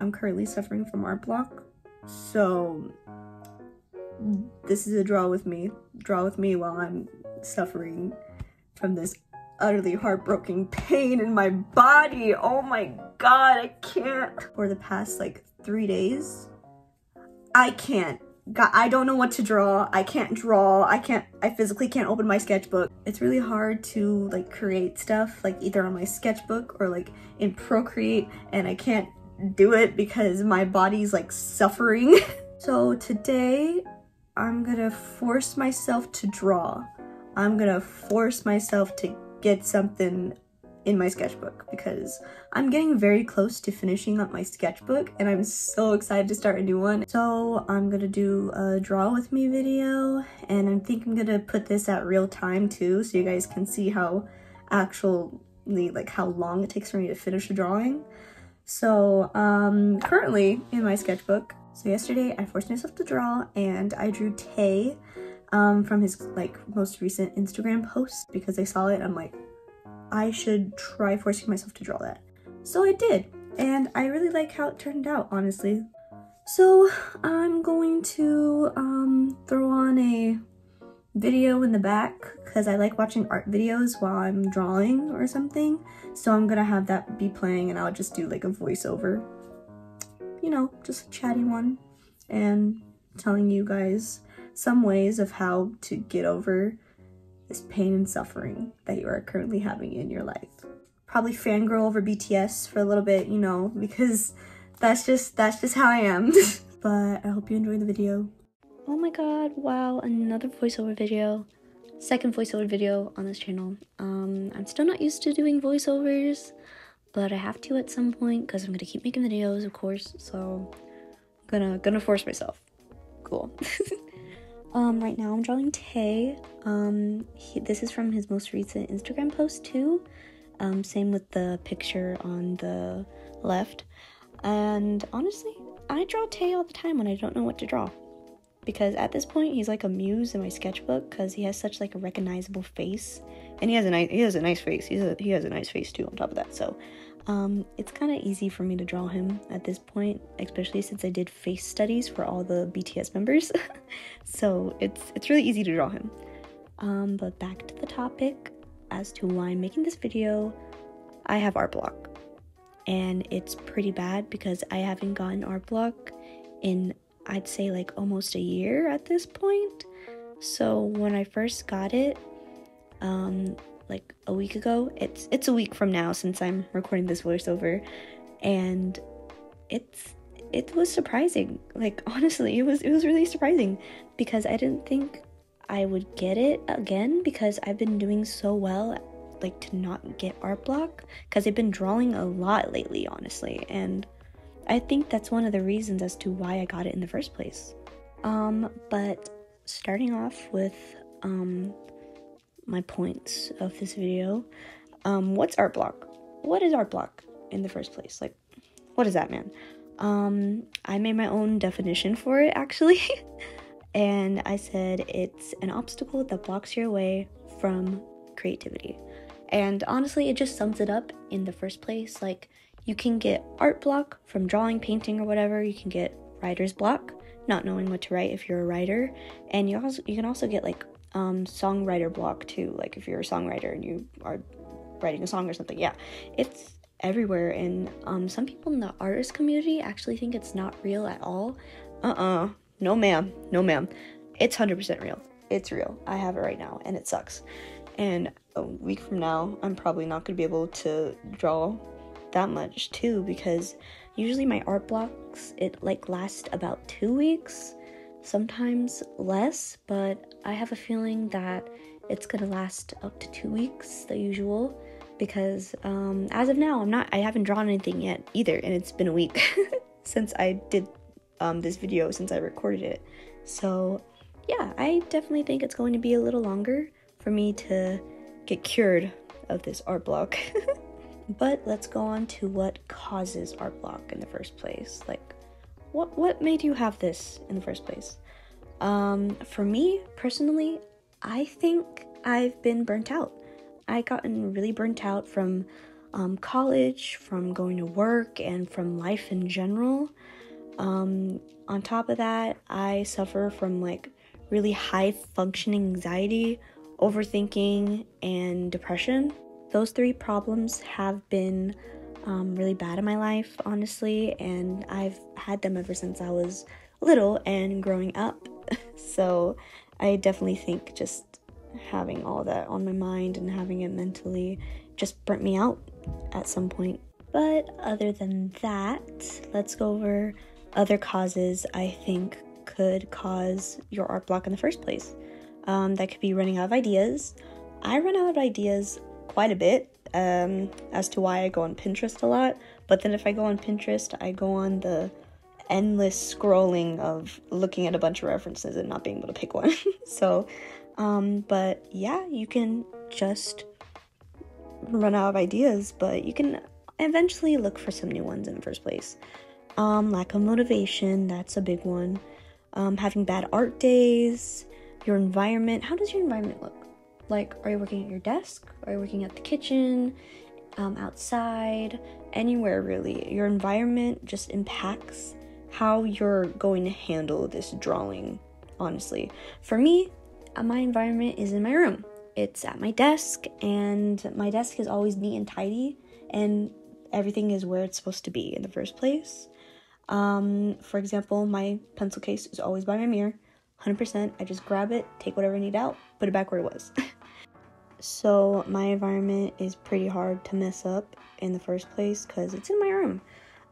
I'm currently suffering from art block. So this is a draw with me. Draw with me while I'm suffering from this utterly heartbroken pain in my body. Oh my god, I can't. For the past like three days, I can't. God, I don't know what to draw. I can't draw. I can't, I physically can't open my sketchbook. It's really hard to like create stuff like either on my sketchbook or like in Procreate and I can't do it because my body's like suffering. so today I'm gonna force myself to draw. I'm gonna force myself to get something in my sketchbook because I'm getting very close to finishing up my sketchbook and I'm so excited to start a new one. So I'm gonna do a draw with me video and I think I'm gonna put this at real time too so you guys can see how actually like how long it takes for me to finish a drawing. So um, currently in my sketchbook, so yesterday I forced myself to draw and I drew Tae um, from his like most recent Instagram post because I saw it I'm like, I should try forcing myself to draw that. So I did, and I really like how it turned out, honestly. So I'm going to um, throw on a video in the back because I like watching art videos while I'm drawing or something. So I'm gonna have that be playing and I'll just do like a voiceover. You know, just a chatty one and telling you guys some ways of how to get over this pain and suffering that you are currently having in your life. Probably fangirl over BTS for a little bit, you know, because that's just that's just how I am. but I hope you enjoy the video. Oh my god, wow, another voiceover video. Second voiceover video on this channel. Um, I'm still not used to doing voiceovers, but I have to at some point because I'm gonna keep making videos, of course, so I'm gonna gonna force myself. Cool. Um, right now I'm drawing Tae. Um, he, this is from his most recent Instagram post too. Um, same with the picture on the left. And honestly, I draw Tae all the time when I don't know what to draw. Because at this point, he's like a muse in my sketchbook because he has such like a recognizable face, and he has a nice he has a nice face. He's a, he has a nice face too on top of that. So um, it's kind of easy for me to draw him at this point, especially since I did face studies for all the BTS members. so it's it's really easy to draw him. Um, but back to the topic as to why I'm making this video. I have art block, and it's pretty bad because I haven't gotten art block in I'd say like almost a year at this point. So when I first got it, um, like a week ago. It's it's a week from now since I'm recording this voiceover and it's it was surprising. Like honestly, it was it was really surprising because I didn't think I would get it again because I've been doing so well like to not get art block because I've been drawing a lot lately, honestly. And I think that's one of the reasons as to why I got it in the first place. Um, but starting off with um my points of this video. Um, what's art block? What is art block in the first place? Like, what is that, man? Um, I made my own definition for it actually, and I said it's an obstacle that blocks your way from creativity. And honestly, it just sums it up in the first place. Like, you can get art block from drawing, painting, or whatever. You can get writer's block, not knowing what to write if you're a writer, and you also you can also get like um, songwriter block too. Like if you're a songwriter and you are writing a song or something, yeah, it's everywhere. And um, some people in the artist community actually think it's not real at all. Uh uh no ma'am, no ma'am. It's 100% real. It's real. I have it right now and it sucks. And a week from now, I'm probably not going to be able to draw that much too because usually my art blocks it like last about 2 weeks sometimes less, but I have a feeling that it's gonna last up to two weeks, the usual, because um, as of now, I'm not, I haven't drawn anything yet either, and it's been a week since I did um, this video, since I recorded it. So, yeah, I definitely think it's going to be a little longer for me to get cured of this art block. but let's go on to what causes art block in the first place. Like, what what made you have this in the first place? Um, for me personally, I think I've been burnt out. I gotten really burnt out from um, college, from going to work, and from life in general. Um, on top of that, I suffer from like really high functioning anxiety, overthinking, and depression. Those three problems have been um, really bad in my life, honestly, and I've had them ever since I was little and growing up. so I definitely think just having all that on my mind and having it mentally just burnt me out at some point. But other than that, let's go over other causes I think could cause your art block in the first place. Um, that could be running out of ideas. I run out of ideas quite a bit um, as to why I go on Pinterest a lot. But then if I go on Pinterest, I go on the endless scrolling of looking at a bunch of references and not being able to pick one. so, um, but yeah, you can just run out of ideas, but you can eventually look for some new ones in the first place. Um, lack of motivation, that's a big one. Um, having bad art days, your environment. How does your environment look? Like, are you working at your desk? Are you working at the kitchen? Um, outside? Anywhere really. Your environment just impacts how you're going to handle this drawing, honestly. For me, uh, my environment is in my room. It's at my desk, and my desk is always neat and tidy, and everything is where it's supposed to be in the first place. Um, for example, my pencil case is always by my mirror. 100%. I just grab it, take whatever I need out, put it back where it was. so, my environment is pretty hard to mess up in the first place because it's in my room.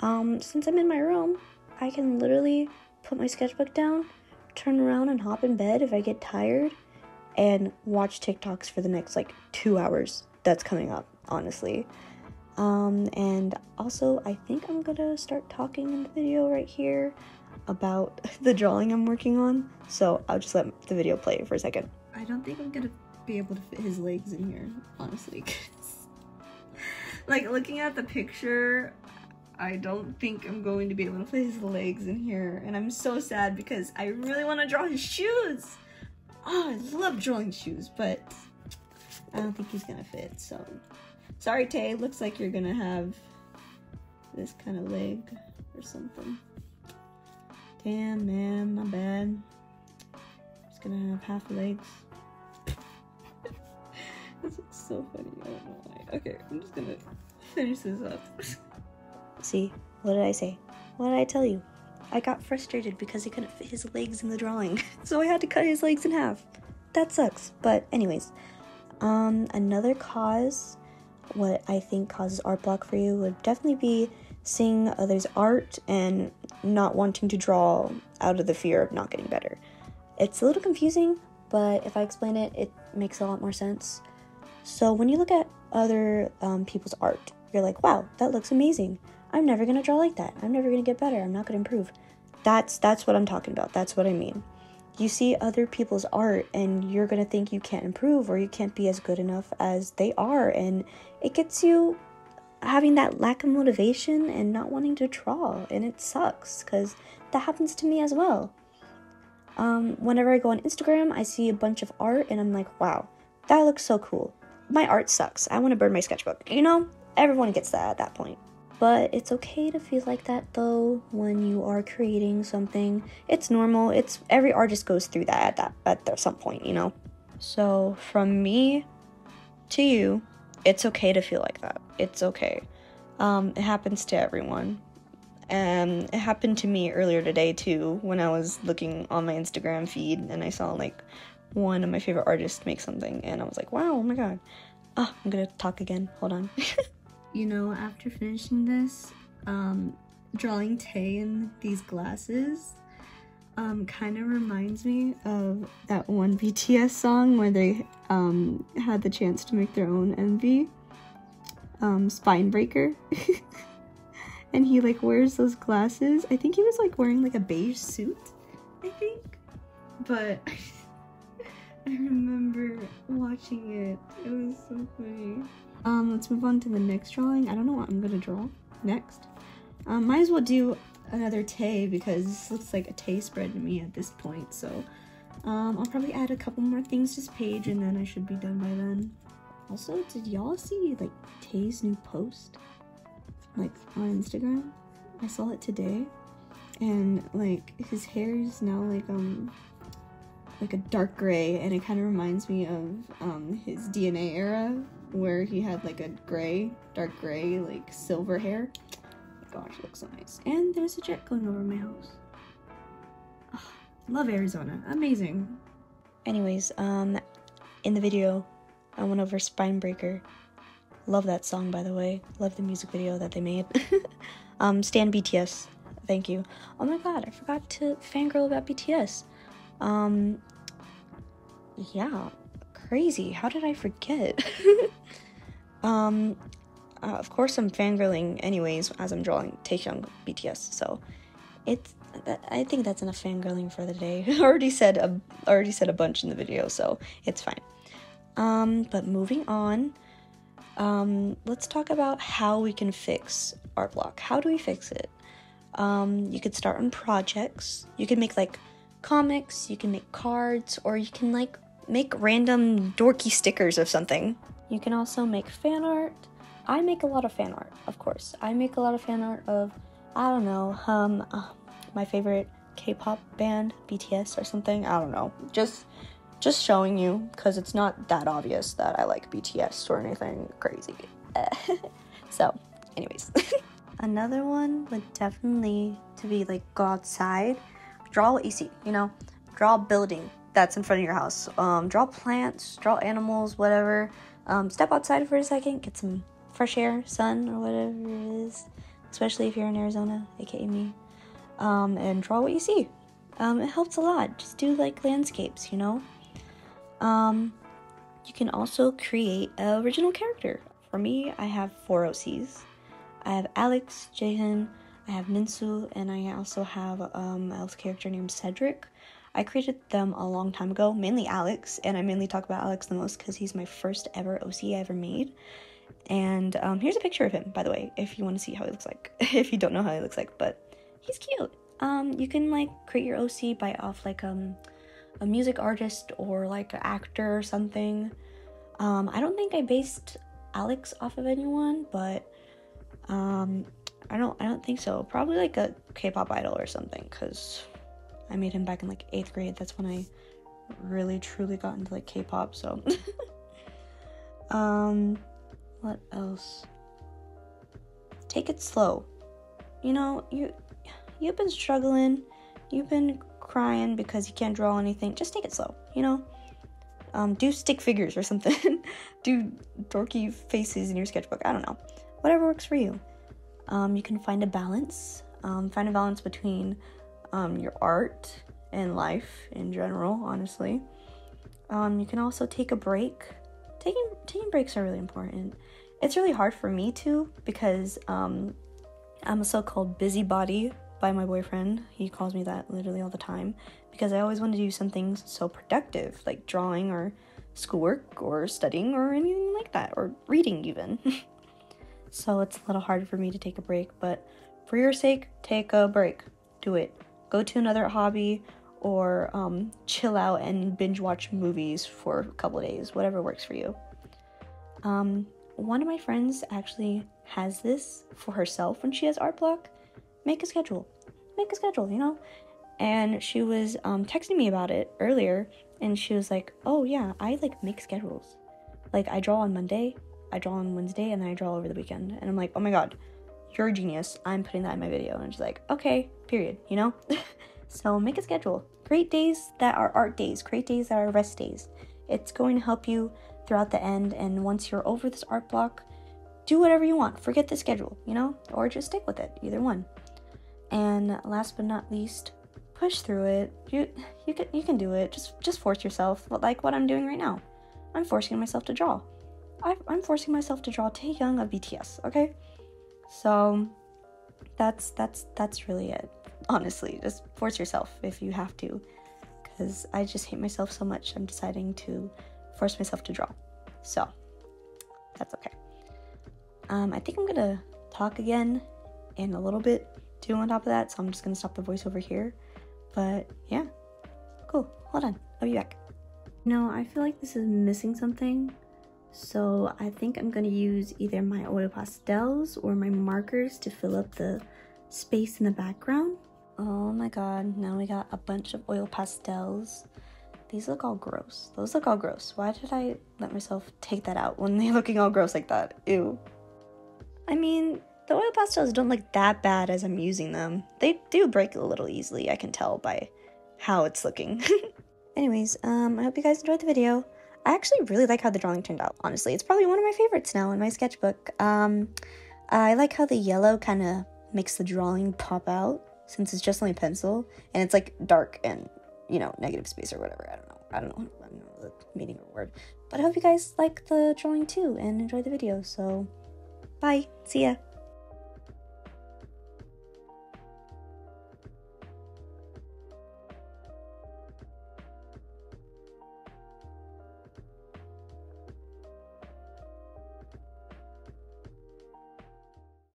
Um, since I'm in my room, I can literally put my sketchbook down, turn around and hop in bed if I get tired, and watch TikToks for the next like two hours that's coming up, honestly. Um, and also, I think I'm gonna start talking in the video right here about the drawing I'm working on. So I'll just let the video play for a second. I don't think I'm gonna be able to fit his legs in here, honestly. like looking at the picture, I don't think I'm going to be able to fit his legs in here. And I'm so sad because I really want to draw his shoes. Oh, I love drawing shoes, but I don't think he's gonna fit, so Sorry, Tae. Looks like you're gonna have this kind of leg or something. Damn, man, my bad. Just gonna have half legs. So funny. I don't know why. Okay, I'm just gonna finish this up. See, what did I say? What did I tell you? I got frustrated because he couldn't fit his legs in the drawing, so I had to cut his legs in half. That sucks. But anyways, um, another cause what I think causes art block for you would definitely be seeing others' art and not wanting to draw out of the fear of not getting better. It's a little confusing, but if I explain it, it makes a lot more sense. So when you look at other um, people's art, you're like, wow, that looks amazing. I'm never gonna draw like that. I'm never gonna get better. I'm not gonna improve. That's that's what I'm talking about. That's what I mean you see other people's art and you're to think you can't improve or you can't be as good enough as they are and it gets you having that lack of motivation and not wanting to draw and it sucks cuz that happens to me as well. Um, whenever I go on Instagram, I see a bunch of art and I'm like, "Wow, that looks so cool." My art sucks. I want to burn my sketchbook. You know, everyone gets that at that point. But it's okay to feel like that though when you are creating something. It's normal. It's every artist goes through that at that at some point, you know. So from me to you, it's okay to feel like that. It's okay. Um, it happens to everyone. And it happened to me earlier today too when I was looking on my Instagram feed and I saw like one of my favorite artists make something and I was like, wow, oh my god. Ah, I'm gonna talk again. Hold on. you know, after finishing this, um, drawing Tae in these glasses um, kind of reminds me of that one BTS song where they um, had the chance to make their own MV, um, Spinebreaker. and he like wears those glasses. I think he was like wearing like a beige suit, I think. But I remember watching it. It was so funny. Um, let's move on to the next drawing. I don't know what I'm gonna draw next. Um, might as well do another Tae because this looks like a Tae spread to me at this point. So um, I'll probably add a couple more things to this page and then I should be done by then. Also, did y'all see like Tae's new post? Like on Instagram? I saw it today. And like his hair is now like um like a dark gray and it kind of reminds me of um his DNA era where he had like a gray, dark gray, like silver hair. Gosh, it looks so nice. And there's a jet going over my house. Oh, love Arizona. Amazing. Anyways, um in the video I went over Spinebreaker. Love that song, by the way. Love the music video that they made. um, Stan BTS. Thank you. Oh my god, I forgot to fangirl about BTS. Um, yeah, crazy. How did I forget? um, uh, of course I'm fangirling anyways as I'm drawing Taehyung BTS. So, it's I think that's enough fangirling for the day. I already said a already said a bunch in the video, so it's fine. Um, but moving on, um, let's talk about how we can fix art block. How do we fix it? Um, you could start on projects. You can make like comics, you can make cards, or you can like make random dorky stickers of something. You can also make fan art. I make a lot of fan art, of course. I make a lot of fan art of, I don't know, um, uh, my favorite K-pop band, BTS or something. I don't know. Just just showing you because it's not that obvious that I like BTS or anything crazy. so, anyways, another one would definitely to be like go outside, draw see. You know, draw a building that's in front of your house. Um, draw plants, draw animals, whatever. Um, step outside for a second, get some fresh air, sun, or whatever it is. Especially if you're in Arizona, aka me. Um, and draw what you see. Um, it helps a lot. Just do like landscapes, you know. Um, you can also create an original character. For me, I have four OCs. I have Alex, Jaehyun, I have Minsu, and I also have um, a character named Cedric. I created them a long time ago, mainly Alex, and I mainly talk about Alex the most because he's my first ever OC I ever made. And um, here's a picture of him, by the way, if you want to see how he looks like. if you don't know how he looks like, but he's cute. Um, you can like create your OC by off like um a music artist or like an actor or something. Um, I don't think I based Alex off of anyone, but um, I don't I don't think so. Probably like a K-pop idol or something, cause I made him back in like eighth grade. That's when I really truly got into like K-pop. So, um, what else? Take it slow. You know you you've been struggling. You've been crying because you can't draw anything, just take it slow, you know? Um, do stick figures or something. do dorky faces in your sketchbook. I don't know. Whatever works for you. Um, you can find a balance. Um, find a balance between um, your art and life in general, honestly. Um, you can also take a break. Taking taking breaks are really important. It's really hard for me too because um, I'm a so-called busybody by my boyfriend. He calls me that literally all the time because I always want to do something so productive, like drawing or schoolwork or studying or anything like that, or reading even. so it's a little hard for me to take a break, but for your sake, take a break. Do it. Go to another hobby or um, chill out and binge watch movies for a couple days, whatever works for you. Um, one of my friends actually has this for herself when she has art block make a schedule. Make a schedule, you know? And she was um, texting me about it earlier, and she was like, "Oh yeah, I like make schedules. Like I draw on Monday, I draw on Wednesday, and then I draw over the weekend." And I'm like, "Oh my god, you're a genius. I'm putting that in my video." And she's like, "Okay, period." You know? so make a schedule. Create days that are art days. Create days that are rest days. It's going to help you throughout the end. And once you're over this art block, do whatever you want. Forget the schedule, you know, or just stick with it. Either one. And last but not least, push through it. You you can you can do it. Just just force yourself. Like what I'm doing right now. I'm forcing myself to draw. I, I'm forcing myself to draw Taehyung of BTS. Okay, so that's that's that's really it. Honestly, just force yourself if you have to, because I just hate myself so much. I'm deciding to force myself to draw. So that's okay. Um, I think I'm gonna talk again in a little bit too on top of that, so I'm just gonna stop the voiceover here. But yeah, cool. Hold on, I'll be back. No, I feel like this is missing something. So I think I'm gonna use either my oil pastels or my markers to fill up the space in the background. Oh my god, now we got a bunch of oil pastels. These look all gross. Those look all gross. Why did I let myself take that out when they're looking all gross like that? Ew. I mean, the oil pastels don't look that bad as I'm using them. They do break a little easily, I can tell by how it's looking. Anyways, um, I hope you guys enjoyed the video. I actually really like how the drawing turned out, honestly. It's probably one of my favorites now in my sketchbook. Um, I like how the yellow kind of makes the drawing pop out since it's just only pencil and it's like dark and, you know, negative space or whatever. I don't know. I don't know. I don't know the meaning of word. But I hope you guys like the drawing too and enjoy the video. So, bye. See ya.